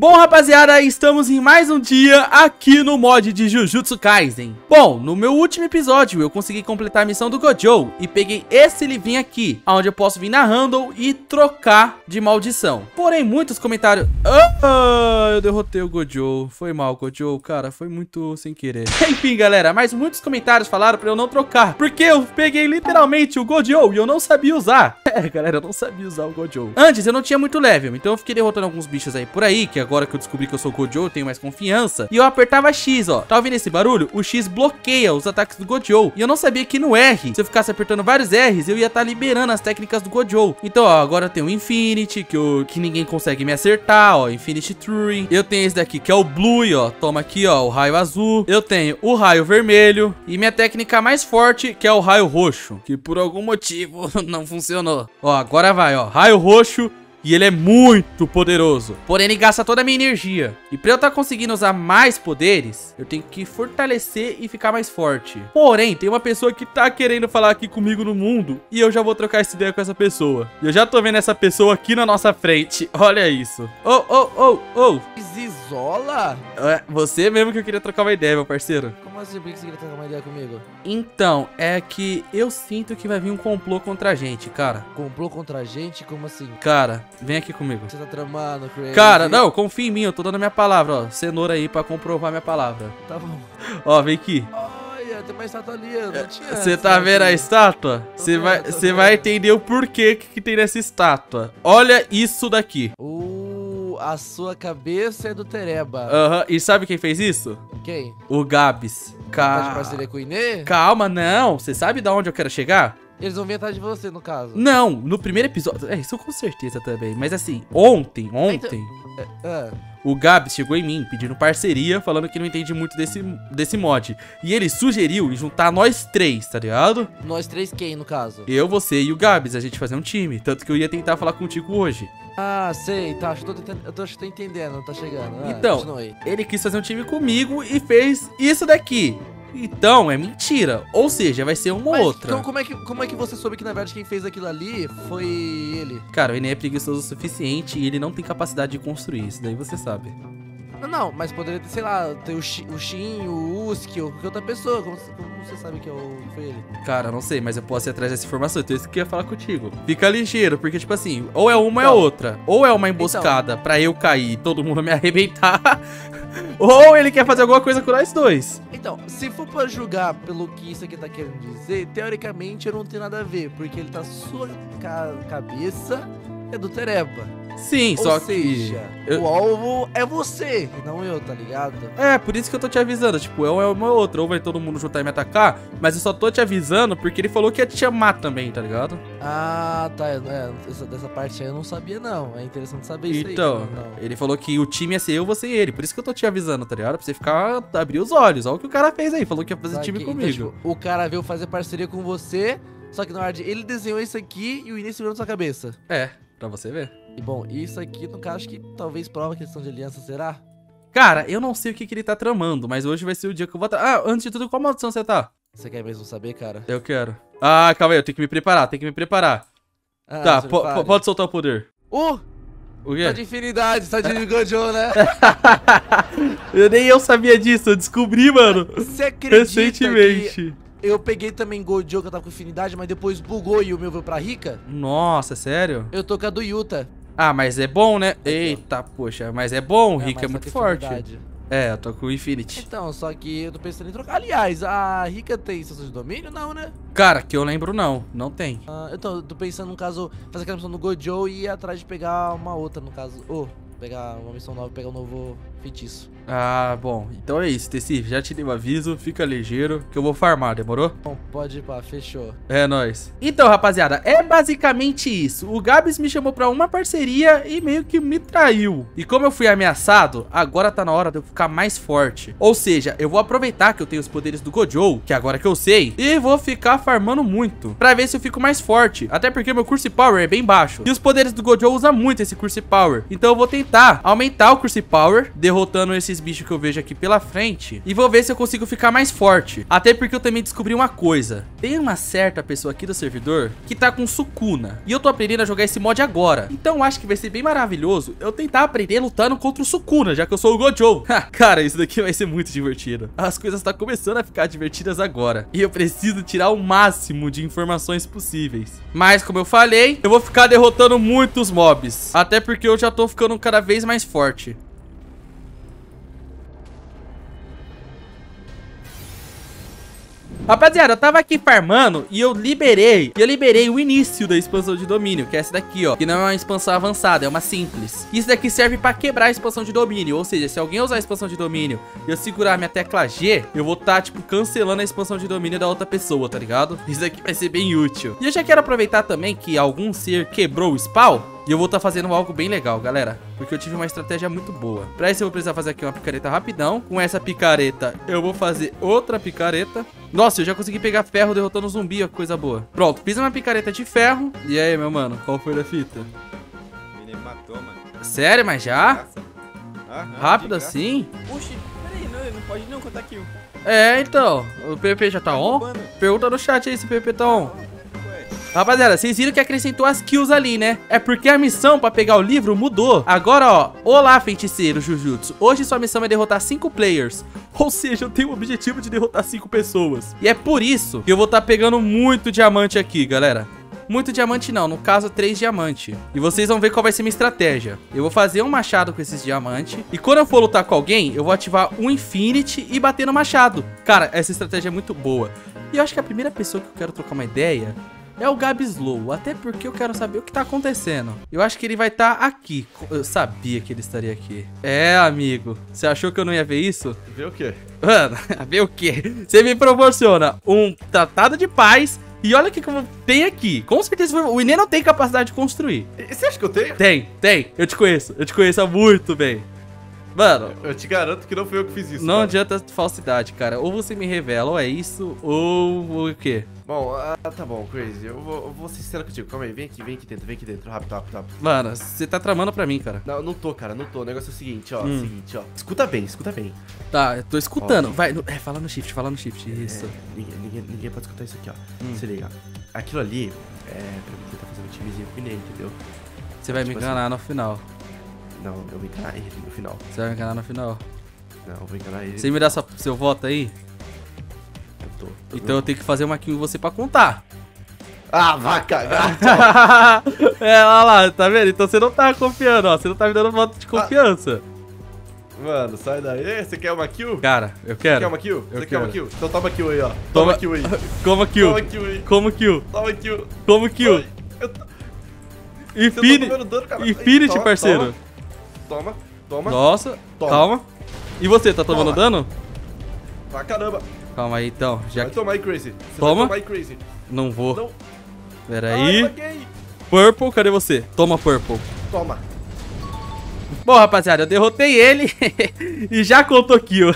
Bom, rapaziada, estamos em mais um dia aqui no mod de Jujutsu Kaisen. Bom, no meu último episódio eu consegui completar a missão do Gojo e peguei esse livrinho aqui, onde eu posso vir na Handle e trocar de maldição. Porém, muitos comentários... Ah, eu derrotei o Gojo. Foi mal, Gojo, cara, foi muito sem querer. Enfim, galera, mas muitos comentários falaram pra eu não trocar, porque eu peguei literalmente o Gojo e eu não sabia usar. É, galera, eu não sabia usar o Gojo. Antes eu não tinha muito level, então eu fiquei derrotando alguns bichos aí por aí, que agora que eu descobri que eu sou Gojo, eu tenho mais confiança. E eu apertava X, ó. Tá ouvindo esse barulho? O X bloqueia os ataques do Gojo. E eu não sabia que no R, se eu ficasse apertando vários R's, eu ia estar tá liberando as técnicas do Gojo. Então, ó, agora eu tenho o Infinity, que, eu, que ninguém consegue me acertar, ó. Infinity Tree. Eu tenho esse daqui, que é o Blue, ó. Toma aqui, ó, o raio azul. Eu tenho o raio vermelho. E minha técnica mais forte, que é o raio roxo. Que por algum motivo não funcionou. Ó, agora vai, ó. Raio roxo. E ele é muito poderoso. Porém, ele gasta toda a minha energia. E pra eu estar tá conseguindo usar mais poderes, eu tenho que fortalecer e ficar mais forte. Porém, tem uma pessoa que tá querendo falar aqui comigo no mundo. E eu já vou trocar essa ideia com essa pessoa. E eu já tô vendo essa pessoa aqui na nossa frente. Olha isso. Oh, oh, oh, oh. Zizola? É, você mesmo que eu queria trocar uma ideia, meu parceiro. Como assim? Por que você queria trocar uma ideia comigo? Então, é que eu sinto que vai vir um complô contra a gente, cara. Complô contra a gente? Como assim? Cara, vem aqui comigo. Você tá tramando, Crazy? Cara, não, confia em mim, eu tô dando a minha palavra, ó. Cenoura aí pra comprovar minha palavra. Tá bom. Ó, vem aqui. Olha, tem uma estátua ali, eu não tinha. Você tá vendo a estátua? Você vai, vai entender o porquê que, que tem nessa estátua. Olha isso daqui. Uh, a sua cabeça é do Tereba. Aham, e sabe quem fez isso? Quem? O Gabs. Tá de parceria com o Inê? Calma, não. Você sabe de onde eu quero chegar? Eles vão vir atrás de você, no caso. Não, no primeiro episódio. É, isso com certeza também. Mas assim, ontem, ontem. Então, é, é. O Gabs chegou em mim pedindo parceria, falando que não entende muito desse, desse mod. E ele sugeriu juntar nós três, tá ligado? Nós três quem, no caso? Eu, você e o Gabs, a gente fazer um time. Tanto que eu ia tentar falar contigo hoje. Ah, sei, tá, acho que tô, eu tô, acho que tô entendendo, tá chegando. Ah, então, ele quis fazer um time comigo e fez isso daqui. Então, é mentira. Ou seja, vai ser uma Mas, outra. Então, como é, que, como é que você soube que, na verdade, quem fez aquilo ali foi ele? Cara, o Enem é preguiçoso o suficiente e ele não tem capacidade de construir. Isso daí você sabe. Não, não, mas poderia ter, sei lá, ter o, Shin, o Uski ou qualquer outra pessoa. Como, como você sabe que é o, foi ele? Cara, não sei, mas eu posso ir atrás dessa informação. Então, isso que eu ia falar contigo. Fica ligeiro, porque, tipo assim, ou é uma então, ou é outra. Ou é uma emboscada então, pra eu cair e todo mundo me arrebentar. Ou ele quer fazer alguma coisa com nós dois. Então, se for pra julgar pelo que isso aqui tá querendo dizer, teoricamente eu não tenho nada a ver, porque ele tá sua ca cabeça é do Tereba. Sim, Ou só seja, que. Eu... O alvo é você, e não eu, tá ligado? É, por isso que eu tô te avisando. Tipo, eu é uma outra. Ou vai todo mundo juntar e me atacar. Mas eu só tô te avisando porque ele falou que ia te chamar também, tá ligado? Ah, tá. É, essa, dessa parte aí eu não sabia, não. É interessante saber isso então, aí. Então, ele falou que o time ia ser eu, você e ele. Por isso que eu tô te avisando, tá ligado? Pra você ficar. abrir os olhos. Olha o que o cara fez aí. Falou que ia fazer time então, comigo. Então, tipo, o cara veio fazer parceria com você. Só que na verdade ele desenhou isso aqui e o início segurou na sua cabeça. É, pra você ver. E bom, isso aqui, no caso, acho que talvez prova a questão de aliança, será? Cara, eu não sei o que, que ele tá tramando, mas hoje vai ser o dia que eu vou... Ah, antes de tudo, qual maldição você tá? Você quer mesmo saber, cara? Eu quero. Ah, calma aí, eu tenho que me preparar, tenho que me preparar. Ah, tá, pode soltar o poder. Uh! O quê? Tá de infinidade, tá de Gojo, né? eu nem eu sabia disso, eu descobri, mano. Você acredita Recentemente. Eu peguei também Gojo que eu tava com infinidade, mas depois bugou e o meu veio pra rica? Nossa, sério? Eu tô com a do Yuta. Ah, mas é bom, né? Eita, poxa, mas é bom, é, Rica é muito forte. É, eu tô com o Infinity. Então, só que eu tô pensando em trocar. Aliás, a Rica tem sensação de domínio? Não, né? Cara, que eu lembro não, não tem. Ah, então, eu tô pensando, no caso, fazer aquela missão no Gojo e ir atrás de pegar uma outra, no caso. Ou, oh, pegar uma missão nova pegar um novo feitiço. Ah, bom. Então é isso, Tessi. Já te dei o um aviso. Fica ligeiro que eu vou farmar, demorou? Bom, pode ir pá, fechou. É nóis. Então, rapaziada, é basicamente isso. O Gabs me chamou pra uma parceria e meio que me traiu. E como eu fui ameaçado, agora tá na hora de eu ficar mais forte. Ou seja, eu vou aproveitar que eu tenho os poderes do Gojo, que agora que eu sei, e vou ficar farmando muito. Pra ver se eu fico mais forte. Até porque meu Curse Power é bem baixo. E os poderes do Gojo usam muito esse Curse Power. Então eu vou tentar aumentar o Curse Power, derrotando esses bichos que eu vejo aqui pela frente. E vou ver se eu consigo ficar mais forte. Até porque eu também descobri uma coisa. Tem uma certa pessoa aqui do servidor que tá com Sukuna. E eu tô aprendendo a jogar esse mod agora. Então acho que vai ser bem maravilhoso eu tentar aprender lutando contra o Sukuna, já que eu sou o Gojo. Cara, isso daqui vai ser muito divertido. As coisas estão tá começando a ficar divertidas agora. E eu preciso tirar o máximo de informações possíveis. Mas, como eu falei, eu vou ficar derrotando muitos mobs. Até porque eu já tô ficando cada vez mais forte. Rapaziada, eu tava aqui farmando e eu liberei, eu liberei o início da expansão de domínio, que é essa daqui, ó, que não é uma expansão avançada, é uma simples. Isso daqui serve pra quebrar a expansão de domínio, ou seja, se alguém usar a expansão de domínio e eu segurar minha tecla G, eu vou estar, tá, tipo, cancelando a expansão de domínio da outra pessoa, tá ligado? Isso daqui vai ser bem útil. E eu já quero aproveitar também que algum ser quebrou o spawn, e eu vou estar tá fazendo algo bem legal, galera. Porque eu tive uma estratégia muito boa. Pra isso eu vou precisar fazer aqui uma picareta rapidão. Com essa picareta eu vou fazer outra picareta. Nossa, eu já consegui pegar ferro derrotando um zumbi, ó, coisa boa. Pronto, fiz uma picareta de ferro. E aí, meu mano, qual foi a fita? Ele matou, mano. Sério, mas já? Rápido assim? Oxi, peraí, não, não pode não contar kill. É, então. O PP já tá, tá on? Pergunta no chat aí se o PP tá on. Rapaziada, vocês viram que acrescentou as kills ali, né? É porque a missão pra pegar o livro mudou. Agora, ó, olá, feiticeiro Jujutsu. Hoje sua missão é derrotar 5 players. Ou seja, eu tenho o objetivo de derrotar 5 pessoas. E é por isso que eu vou estar tá pegando muito diamante aqui, galera. Muito diamante não, no caso 3 diamante. E vocês vão ver qual vai ser minha estratégia. Eu vou fazer um machado com esses diamantes. E quando eu for lutar com alguém, eu vou ativar um Infinity e bater no machado. Cara, essa estratégia é muito boa. E eu acho que a primeira pessoa que eu quero trocar uma ideia é o Gabi Slow, até porque eu quero saber o que tá acontecendo. Eu acho que ele vai estar tá aqui. Eu sabia que ele estaria aqui. É, amigo. Você achou que eu não ia ver isso? Ver o quê? Mano, ver o quê? Você me proporciona um tratado de paz e olha o que, que eu tenho aqui. Com certeza o Inê não tem capacidade de construir. Você acha que eu tenho? Tem, tem. Eu te conheço. Eu te conheço muito bem. Mano, eu te garanto que não fui eu que fiz isso. Não cara. adianta falsidade, cara. Ou você me revela, ou é isso, ou o quê? Bom, ah, tá bom, Crazy. Eu vou, eu vou ser sincero contigo. Calma aí, vem aqui, vem aqui dentro, vem aqui dentro. Rápido, rápido, rápido. Mano, você tá tramando pra mim, cara. Não, não tô, cara, não tô. O negócio é o seguinte, ó. Hum. Seguinte, ó. Escuta bem, escuta bem. Tá, eu tô escutando. Ó, Vai, no, é, fala no shift, fala no shift. É, isso. ninguém, ninguém, ninguém, pode escutar isso aqui, ó. Hum. Se liga. Aquilo ali é pra mim tentar fazer um timezinho com ele, entendeu? Você vai tipo me enganar assim. no final. Não, eu vou enganar ele no final. Você vai me enganar no final? Não, eu vou enganar ele. Você me dá sua, seu voto aí? Eu tô. tô então eu tenho que fazer uma kill em você pra contar. Ah, vai cagar. é, olha lá, tá vendo? Então você não tá confiando, ó. Você não tá me dando voto de ah. confiança. Ah. Mano, sai daí. Você quer uma kill? Cara, eu quero. Você quer uma kill? Eu você quero. quer uma kill? Então toma kill aí, ó. Toma, toma kill aí. Como kill? Toma kill aí. Como kill? Toma kill. Como kill? Eu tô... Infinity, Infinity parceiro. Toma, toma. Nossa, toma. calma. E você, tá tomando toma. dano? Pra caramba. Calma aí, então. Já vai tomar aí, Crazy. Você Toma. Vai tomar aí, Crazy. Não vou. Não. Pera aí. Purple, cadê você? Toma, Purple. Toma. Bom, rapaziada, eu derrotei ele e já contou kill.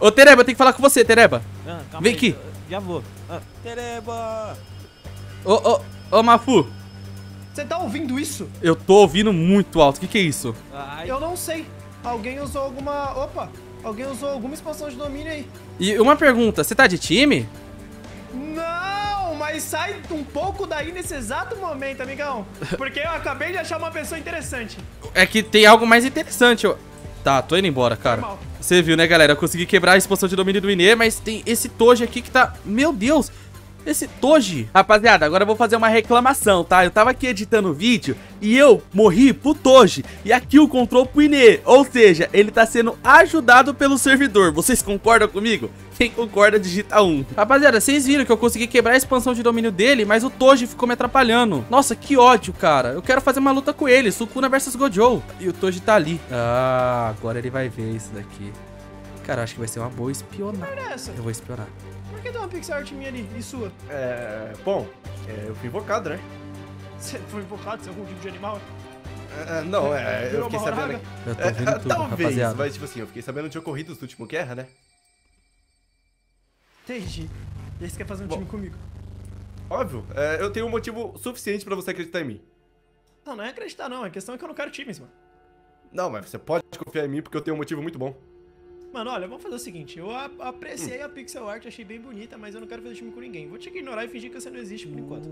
Ô, Tereba, eu tenho que falar com você, Tereba. Ah, Vem aí, aqui. Já vou. Ah, Tereba. Ô, ô, ô, Mafu. Você tá ouvindo isso? Eu tô ouvindo muito alto. O que que é isso? Ai. Eu não sei. Alguém usou alguma... Opa. Alguém usou alguma expansão de domínio aí. E uma pergunta, você tá de time? Não, mas sai um pouco daí nesse exato momento, amigão. Porque eu acabei de achar uma pessoa interessante. É que tem algo mais interessante. Eu... Tá, tô indo embora, cara. Normal. Você viu, né, galera? Eu consegui quebrar a expansão de domínio do Inê, mas tem esse Toji aqui que tá... Meu Deus! Esse Toji. Rapaziada, agora eu vou fazer uma reclamação, tá? Eu tava aqui editando o vídeo e eu morri pro Toji. E aqui o control pro Inê. Ou seja, ele tá sendo ajudado pelo servidor. Vocês concordam comigo? Quem concorda, digita 1. Rapaziada, vocês viram que eu consegui quebrar a expansão de domínio dele, mas o Toji ficou me atrapalhando. Nossa, que ódio, cara. Eu quero fazer uma luta com ele, Sukuna versus Gojo. E o Toji tá ali. Ah, agora ele vai ver isso daqui. Cara, acho que vai ser uma boa espionagem. É eu vou espionar. Por que tem uma pixel art minha ali e sua? É. Bom, é, eu fui invocado, né? Você foi invocado? Você é algum tipo de animal? É, é não, é. Eu fiquei sabendo. Eu tô vendo tudo, Talvez, rapaziada. mas tipo assim, eu fiquei sabendo de ocorridos do último guerra, né? Entendi. E aí você quer fazer um Bom, time comigo? Óbvio, é, eu tenho um motivo suficiente pra você acreditar em mim. Não, não é acreditar não, a questão é que eu não quero times, mano. Não, mas você pode confiar em mim porque eu tenho um motivo muito bom. Mano, olha, vamos fazer o seguinte. Eu apreciei a pixel art, achei bem bonita, mas eu não quero fazer time com ninguém. Vou te ignorar e fingir que você não existe por enquanto.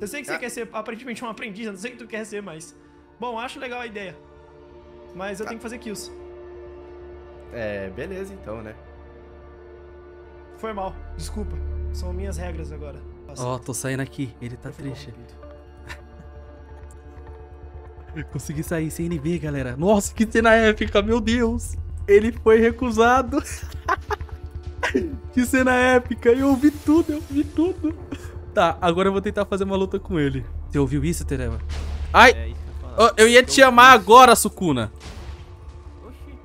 Eu sei que você Ah. quer ser aparentemente um aprendiz, eu não sei o que tu quer ser, mas... Bom, acho legal a ideia. Mas eu tenho que fazer kills. É, beleza então, né? Foi mal, desculpa. São minhas regras agora. Ó, tô saindo aqui. Ele tá eu triste. consegui sair sem ele ver, galera. Nossa, que cena épica, meu Deus. Ele foi recusado. que cena épica. Eu vi tudo, eu vi tudo. Tá, agora eu vou tentar fazer uma luta com ele. Você ouviu isso, Tereva? Ai, É isso que eu eu ia te chamar agora, Sukuna. Oxi,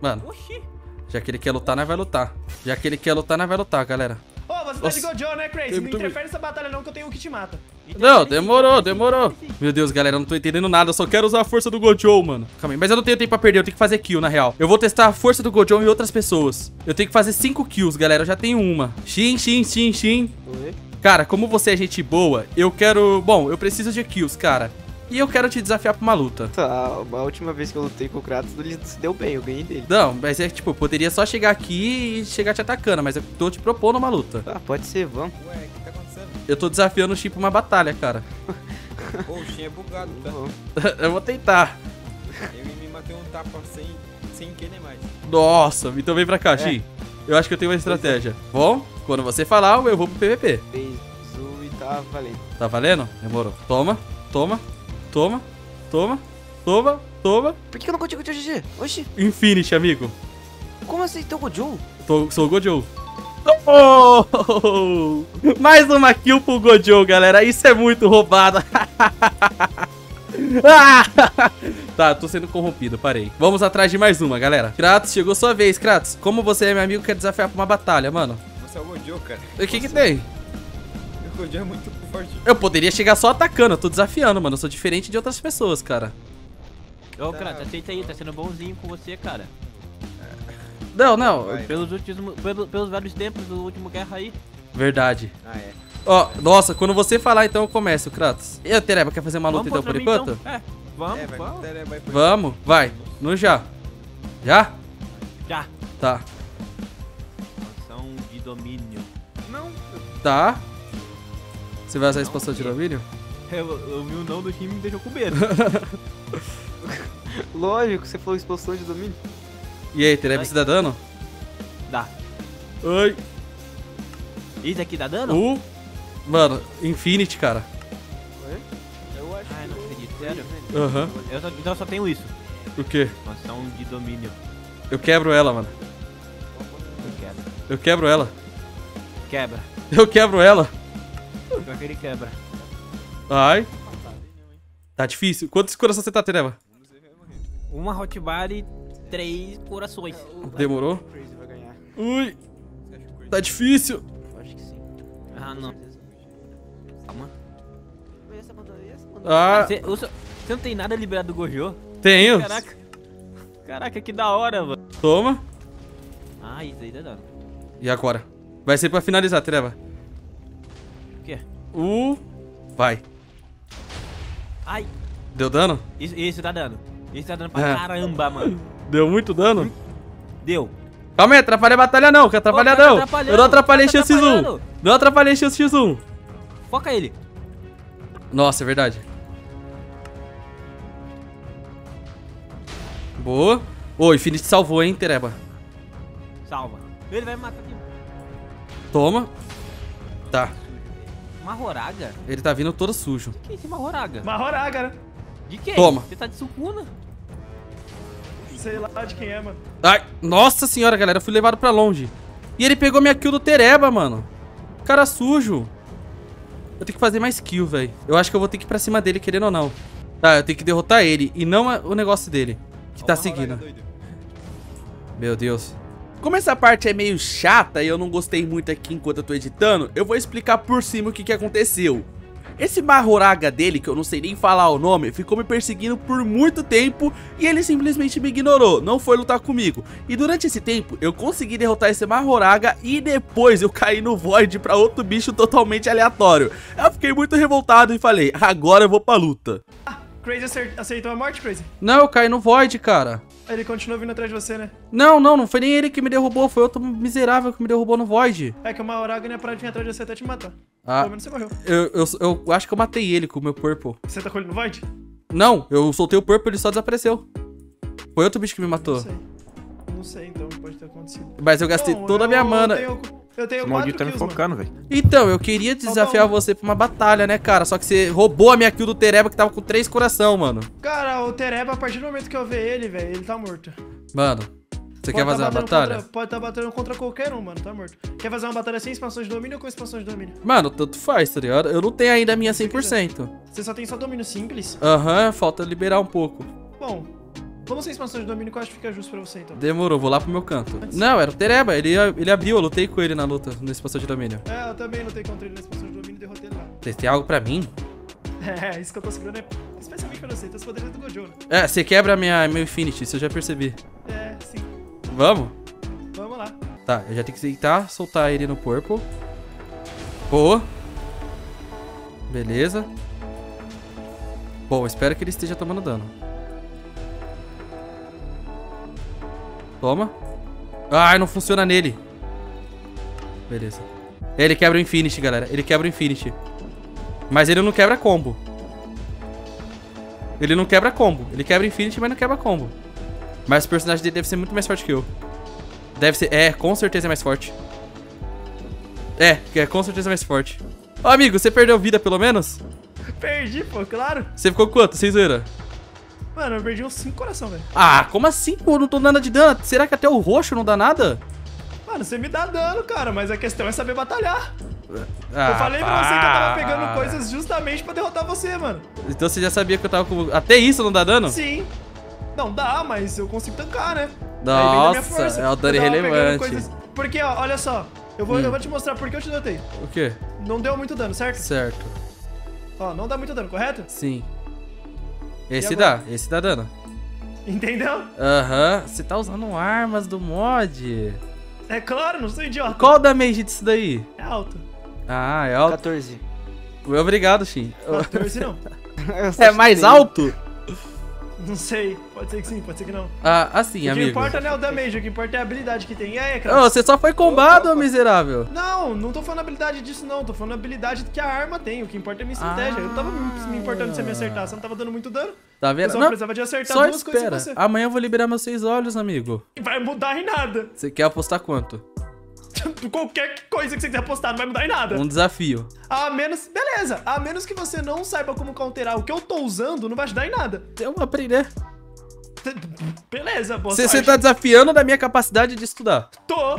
Mano, oxi. já que ele quer lutar, nós vai lutar. Já que ele quer lutar, nós vai lutar, galera. Ô, você Nossa. tá de Gojo, né, Crazy? Eu Não interfere nessa batalha não, que eu tenho um que te mata. Não, demorou, demorou. Meu Deus, galera, eu não tô entendendo nada. Eu só quero usar a força do Gojo, mano. Calma aí, mas eu não tenho tempo pra perder. Eu tenho que fazer kill, na real. Eu vou testar a força do Gojo em outras pessoas. Eu tenho que fazer 5 kills, galera. Eu já tenho uma. Xin, xin, xin, xin. Oi? Cara, como você é gente boa, eu quero... Bom, eu preciso de kills, cara. E eu quero te desafiar pra uma luta. Tá, a última vez que eu lutei com o Kratos, ele se deu bem, eu ganhei dele. Não, mas é tipo, eu poderia só chegar aqui e chegar te atacando, mas eu tô te propondo uma luta. Ah, pode ser, vamos. Ué, Eu tô desafiando o Chip pra uma batalha, cara. Pô, o Shin é bugado, tá? eu vou tentar. Ele me matei um tapa sem, sem querer mais. Nossa, então vem pra cá, Shin. Eu acho que eu tenho uma estratégia. Bom, quando você falar, eu vou pro PVP. Fez o e tá valendo. Tá valendo? Demorou. Toma, toma, toma, toma, toma, toma. Por que eu não contigo o GG? Oxi, Infinity, amigo. como assim teu Gojo? Tô, sou o Gojo. Oh! Mais uma kill pro Gojo, galera. Isso é muito roubado. Ah! tá, tô sendo corrompido, parei. Vamos atrás de mais uma, galera. Kratos, chegou sua vez, Kratos. Como você é meu amigo, quer desafiar pra uma batalha, mano. Você é o Gojo, cara. O que que tem? O Gojo é muito forte. Eu poderia chegar só atacando, eu tô desafiando, mano. Eu sou diferente de outras pessoas, cara. Ô, Kratos, aceita aí, tá sendo bonzinho com você, cara. Não, não. Vai. Pelos últimos, pelo- pelos vários tempos do último guerra aí. Verdade. Ah, é. Ó, nossa, quando você falar, então eu começo, Kratos. E a Tereba, quer fazer uma luta então por mim, enquanto? então? É, vamos, é, vai, vamos. Vamos, vai. No já. Já? Já. Tá. Ação de domínio. Não, Tá. Você vai usar a expansão de domínio? Eu, eu vi o não do time e me deixou com medo. Lógico, você falou explosão de domínio. E aí, Tereba, você dá dano? Dá. Oi. Isso aqui dá dano? Uh. Mano, Infinity, cara. Eu acho Ai, não acredito, sério. Aham. Eu só, então eu só tenho isso. O quê? Ação de domínio. Eu quebro ela, mano. Eu quebro. Eu quebro ela. Quebra. Eu quebro ela. Pior que ele quebra. Ai. Tá difícil. Quantos corações você tá, Tereba? Uma hotbar e três corações. Demorou? Ui. Tá difícil. Eu acho que sim. Ah, não. Calma. Ah, Você, você não tem nada liberado do Gojo? tenho. Caraca. Caraca, que da hora, mano. Toma. Ah, isso aí dá dano. E agora? Vai ser pra finalizar, Tereba. O quê? Uh. Vai. Ai, Deu dano? isso, isso dá dano. Isso dá dano pra É. caramba, mano. Deu muito dano? Deu. Calma aí, atrapalha a batalha não, que atrapalhar Ô, não. Eu não atrapalhei tá X1. atrapalhando. Não atrapalhei X1. Foca ele. Nossa, é verdade. Boa. Ô, Infinity salvou, hein, Tereba. Salva. Ele vai me matar aqui. Toma. Tá. Marroraga? Ele tá vindo todo sujo. Que é esse Marroraga? Marroraga, né? De quem? Toma. Você tá de sucuna? Sei lá de quem é, mano. Ai, nossa senhora, galera. Eu fui levado pra longe. E ele pegou minha kill do Tereba, mano. Cara sujo. Eu tenho que fazer mais kill, velho. Eu acho que eu vou ter que ir pra cima dele, querendo ou não. Tá, eu tenho que derrotar ele. E não a- o negócio dele. Que tá seguindo. Meu Deus. Como essa parte é meio chata e eu não gostei muito aqui enquanto eu tô editando, eu vou explicar por cima o que, que aconteceu. Esse Mahoraga dele, que eu não sei nem falar o nome, ficou me perseguindo por muito tempo e ele simplesmente me ignorou, não foi lutar comigo. E durante esse tempo, eu consegui derrotar esse Mahoraga e depois eu caí no Void pra outro bicho totalmente aleatório. Eu fiquei muito revoltado e falei, agora eu vou pra luta. Crazy aceitou a morte, Crazy? Não, eu caí no Void, cara. Ele continuou vindo atrás de você, né? Não, não, não foi nem ele que me derrubou, foi outro miserável que me derrubou no Void. É que uma ia parar de vir atrás de você até te matar. Ah, Pelo menos você morreu. eu, eu, eu acho que eu matei ele com o meu Purple. Você tá com ele no Void? Não, eu soltei o Purple e ele só desapareceu. Foi outro bicho que me Não matou. sei. Não sei, então pode ter acontecido. Mas eu gastei Bom, toda a eu minha mana. Tenho, eu tenho Esse maldito tá me focando, velho. Então, eu queria desafiar Falta um. você pra uma batalha, né, cara? Só que você roubou a minha kill do Tereba que tava com três coração, mano. Cara, o Tereba, a partir do momento que eu ver ele, velho, ele tá morto. Mano, você quer Pode fazer tá uma batendo batalha? Contra, pode tá batendo contra qualquer um, mano, tá morto. Quer fazer uma batalha sem expansão de domínio ou com expansão de domínio? Mano, tanto faz, tá ligado? Eu não tenho ainda a minha 100%. Você só tem só domínio simples? Aham, falta liberar um pouco. Bom, vamos sem expansão de domínio que eu acho que fica justo pra você, então. Demorou, vou lá pro meu canto. Não, era o Tereba, ele, ele abriu, eu lutei com ele na luta, nesse expansão de domínio. É, eu também lutei contra ele na expansão de domínio e derrotei ele lá. Vocês têm algo pra mim? É, isso que eu tô segurando é especialmente pra você, tem os poderes do Gojo, né? É, você quebra minha, meu Infinity, isso eu já percebi. É, sim. Vamos? Vamos lá. Tá, eu já tenho que tentar soltar ele no Purple. Boa. Beleza. Bom, espero que ele esteja tomando dano. Toma. Ai, não funciona nele. Beleza. Ele quebra o Infinity, galera. Ele quebra o Infinity. Mas ele não quebra combo. Ele não quebra combo. Ele quebra Infinity, mas não quebra combo. Mas o personagem dele deve ser muito mais forte que eu. Deve ser. É, com certeza é mais forte. É, é com certeza mais forte. Ô, amigo, você perdeu vida pelo menos? Perdi, pô, claro. Você ficou quanto, sem zoeira? Mano, eu perdi uns 5 coração, velho. Ah, como assim, pô? Não tô dando nada de dano. Será que até o roxo não dá nada? Mano, você me dá dano, cara, mas a questão é saber batalhar. Ah, eu falei pra você que eu tava pegando coisas justamente pra derrotar você, mano. Então você já sabia que eu tava com. Até isso não dá dano? Sim. Não dá, mas eu consigo tancar, né? Da Nossa, força. é o dano irrelevante. coisas- Porque, ó, olha só. Eu vou, Hum. eu vou te mostrar por que eu te derrotei. O quê? Não deu muito dano, certo? Certo. Ó, não dá muito dano, correto? Sim. Esse dá, esse dá dano. Entendeu? Aham. Você tá usando armas do mod. É claro, não sou idiota. Qual o damage disso daí? É alto. Ah, é alto. 14. Obrigado, Shin. 14 não. É mais alto? Não sei. Pode ser que sim, pode ser que não. Ah, assim, o que amigo. importa não é o damage, o que importa é a habilidade que tem. E aí, cara? você só foi combado, ô miserável. Não, não tô falando habilidade disso, não. Tô falando habilidade que a arma tem. O que importa é a minha estratégia. Eu não tava me importando se você me acertar. Você não tava dando muito dano. Tá Eu vendo? só Não, precisava de acertar só duas coisas em espera. você. Amanhã eu vou liberar meus seis olhos, amigo. E vai mudar em nada. Você quer apostar quanto? Qualquer coisa que você quiser apostar não vai mudar em nada. Um desafio. A menos. Beleza. A menos que você não saiba como counterar o que eu tô usando, não vai te dar em nada. Eu vou aprender. Beleza, boa Você tá desafiando da minha capacidade de estudar. Tô.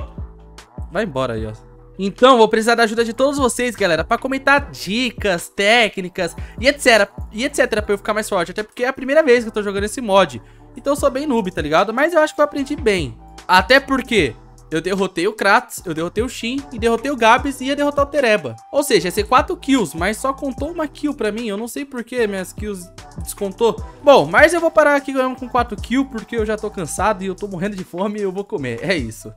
Vai embora aí, ó. Então, vou precisar da ajuda de todos vocês, galera, pra comentar dicas, técnicas e etc. E etc pra eu ficar mais forte. Até porque é a primeira vez que eu tô jogando esse mod. Então eu sou bem noob, tá ligado? Mas eu acho que eu aprendi bem. Até porque eu derrotei o Kratos, eu derrotei o Shin e derrotei o Gabs e ia derrotar o Tereba. Ou seja, ia ser 4 kills, mas só contou uma kill pra mim. Eu não sei por que minhas kills descontou. Bom, mas eu vou parar aqui com 4 kills porque eu já tô cansado e eu tô morrendo de fome e eu vou comer. É isso.